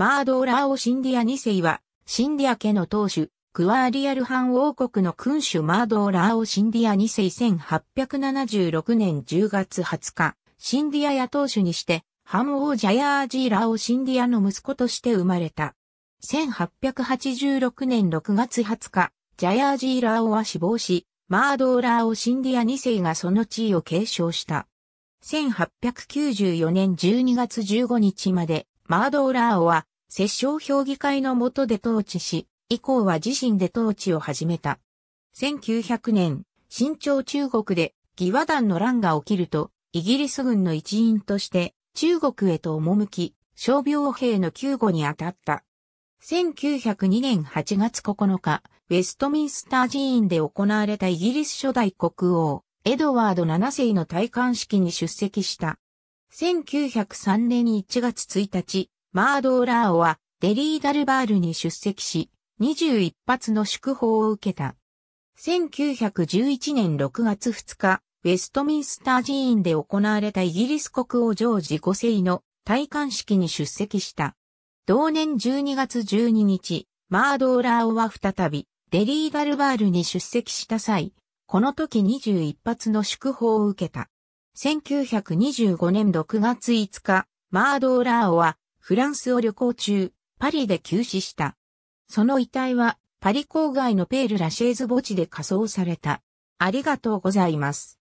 マードーラーオ・シンディア2世は、シンディア家の当主、クワーリアルハン王国の君主マードーラーオ・シンディア2世1876年10月20日、シンディアや当主にして、ハン王ジャヤージーラーオ・シンディアの息子として生まれた。1886年6月20日、ジャヤージーラーオは死亡し、マードーラーオ・シンディア2世がその地位を継承した。1894年12月15日まで、マードーラーオは、摂政評議会の下で統治し、以降は自身で統治を始めた。1900年、新朝中国で、義和団の乱が起きると、イギリス軍の一員として、中国へと赴き、傷病兵の救護に当たった。1902年8月9日、ウェストミンスター寺院で行われたイギリス初代国王、エドワード7世の戴冠式に出席した。1903年1月1日、マードーラーオはデリーダルバールに出席し、21発の祝砲を受けた。1911年6月2日、ウェストミンスター寺院で行われたイギリス国王ジョージ5世の戴冠式に出席した。同年12月12日、マードーラーオは再びデリーダルバールに出席した際、この時21発の祝砲を受けた。1925年6月5日、マードーラーオはフランスを旅行中、パリで急死した。その遺体はパリ郊外のペール・ラシェーズ墓地で火葬された。ありがとうございます。